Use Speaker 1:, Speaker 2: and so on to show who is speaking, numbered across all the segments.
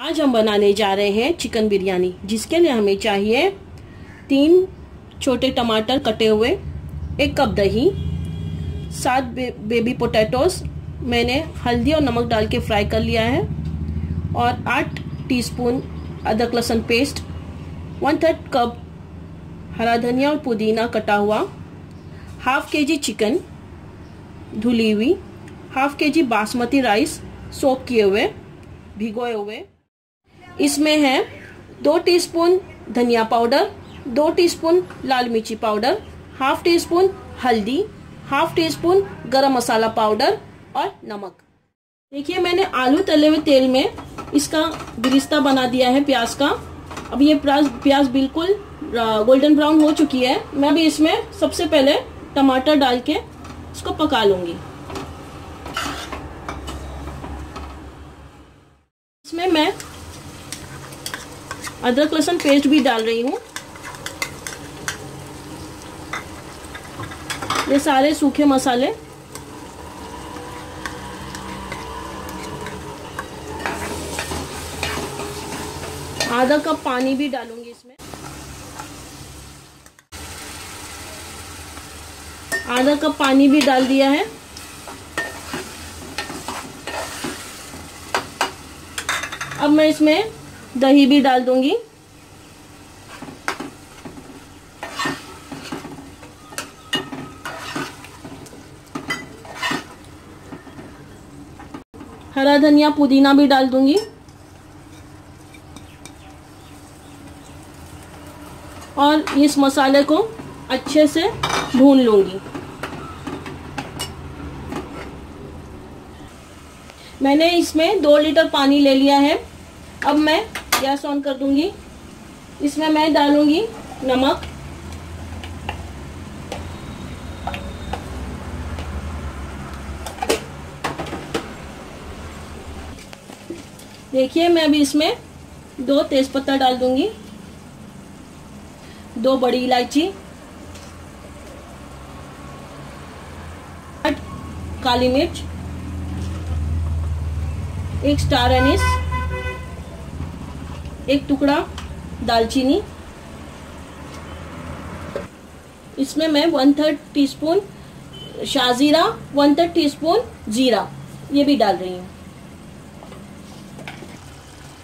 Speaker 1: आज हम बनाने जा रहे हैं चिकन बिरयानी जिसके लिए हमें चाहिए तीन छोटे टमाटर कटे हुए एक कप दही सात बे, बेबी पोटैटोस मैंने हल्दी और नमक डाल के फ्राई कर लिया है और आठ टीस्पून अदरक लहसुन पेस्ट वन थर्ड कप हरा धनिया और पुदीना कटा हुआ हाफ़ के जी चिकन धुली हुई हाफ़ के जी बासमती राइस सोप किए हुए भिगोए हुए। इसमें है दो टीस्पून धनिया पाउडर, दो टीस्पून लाल मिर्ची पाउडर, हाफ़ टी स्पून हल्दी, half teaspoon garam masala powder और नमक। देखिए, मैंने आलू तले हुए तेल में इसका बिरिस्ता बना दिया है प्याज का। अब ये प्याज प्याज बिल्कुल गोल्डन ब्राउन हो चुकी है। मैं अभी इसमें सबसे पहले टमाटर डाल के इसको पका लूँगी। इसमें मैं अदरक लहसुन पेस्ट भी डाल रही हूँ। ये सारे सूखे मसाले। आधा कप पानी भी डालूँगी इसमें। आधा कप पानी भी डाल दिया है। अब मैं इसमें दही भी डाल दूँगी। हरा धनिया पुदीना भी डाल दूँगी। और इस मसाले को अच्छे से भून लूँगी। मैंने इसमें दो लीटर पानी ले लिया है। अब मैं गैस ऑन कर दूँगी। इसमें मैं डालूँगी नमक। देखिए, मैं अभी इसमें दो तेजपत्ता डाल दूँगी। दो बड़ी इलायची। काली मिर्च। एक स्टार एनिस एक टुकड़ा दालचीनी। इसमें मैं वन थर्ड टी स्पून शाजीरा वन थर्ड टी स्पून जीरा, ये भी डाल रही हूँ।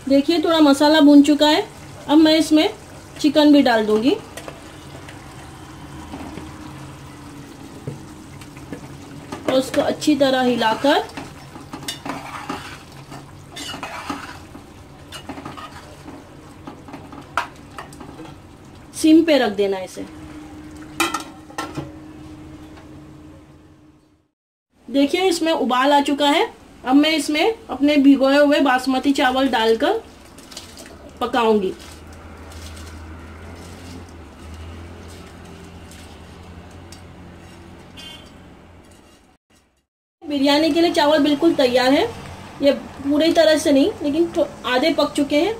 Speaker 1: देखिए, थोड़ा मसाला भून चुका है। अब मैं इसमें चिकन भी डाल दूँगी। और उसको अच्छी तरह हिलाकर सिम पे रख देना इसे। देखिए, इसमें उबाल आ चुका है। अब मैं इसमें अपने भिगोए हुए बासमती चावल डालकर पकाऊँगी। बिरयानी के लिए चावल बिल्कुल तैयार है। ये पूरी तरह से नहीं, लेकिन आधे पक चुके हैं।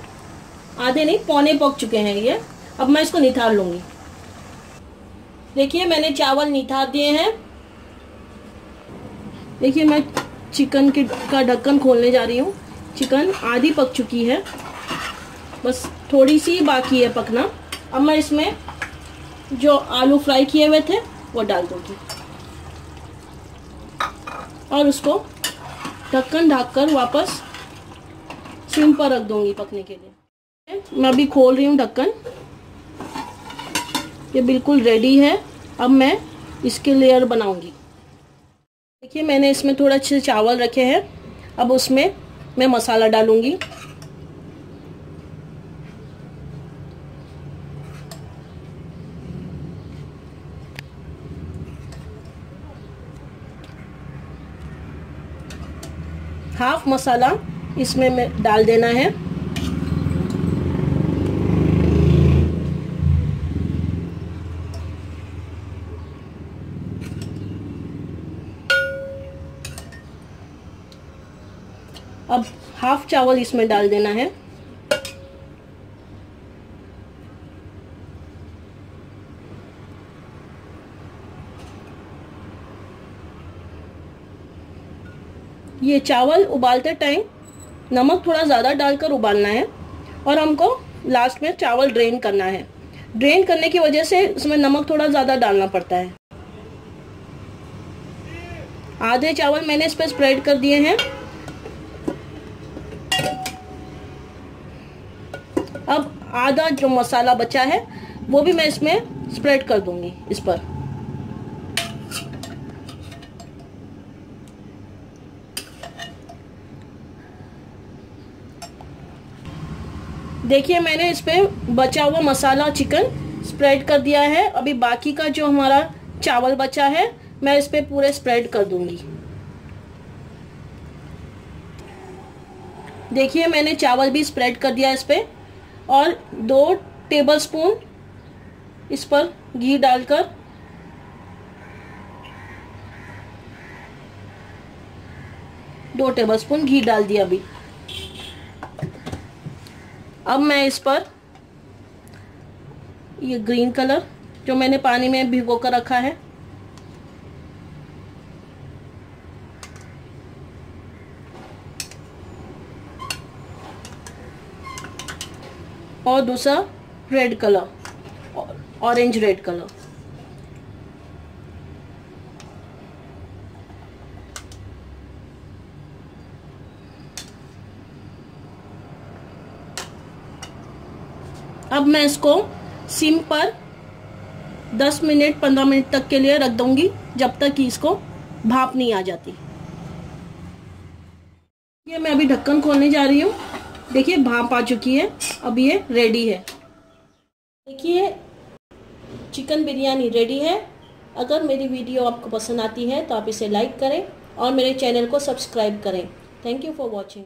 Speaker 1: आधे नहीं, पौने पक चुके हैं ये। अब मैं इसको निथार लूँगी। देखिए, मैंने चावल निथार दिए हैं। देखिए, मैं चिकन के, का ढक्कन खोलने जा रही हूँ। चिकन आधी पक चुकी है। बस थोड़ी सी बाकी है पकना। अब मैं इसमें जो आलू फ्राई किए हुए थे, वो डाल दूँगी। और उसको ढक्कन ढककर वापस सिम पर रख दूँगी पकने के लिए। मैं अभी खोल रही हूँ ढक्कन। ये बिल्कुल रेडी है। अब मैं इसके लेयर बनाऊँगी। देखिए, मैंने इसमें थोड़ा अच्छे चावल रखे हैं। अब उसमें मैं मसाला डालूँगी। हाफ़ मसाला इसमें मैं डाल देना है। अब हाफ़ चावल इसमें डाल देना है। ये चावल उबालते टाइम नमक थोड़ा ज़्यादा डालकर उबालना है और हमको लास्ट में चावल ड्रेन करना है। ड्रेन करने की वजह से इसमें नमक थोड़ा ज़्यादा डालना पड़ता है। आधे चावल मैंने इस पर स्प्रेड कर दिए हैं। अब आधा जो मसाला बचा है, वो भी मैं इसमें स्प्रेड कर दूँगी, इस पर। देखिए, मैंने इस पर बचा हुआ मसाला चिकन स्प्रेड कर दिया है। अभी बाकी का जो हमारा चावल बचा है, मैं इस पे पूरे स्प्रेड कर दूँगी। देखिए, मैंने चावल भी स्प्रेड कर दिया इस पे। और दो टेबल स्पून इस पर घी डालकर दो टेबल स्पून घी डाल दिया अभी। अब मैं इस पर ये ग्रीन कलर जो मैंने पानी में भिगो कर रखा है और दूसरा red colour orange red colour अब मैं इसको सिम पर 10 मिनट 15 मिनट तक के लिए रख दूँगी, जब तक कि इसको भाप नहीं आ जाती। ये मैं अभी ढक्कन खोलने जा रही हूँ। देखिए, भाप आ चुकी है, अब ये रेडी है। देखिए चिकन बिरयानी रेडी है। अगर मेरी वीडियो आपको पसंद आती है तो आप इसे लाइक करें और मेरे चैनल को सब्सक्राइब करें। Thank you for watching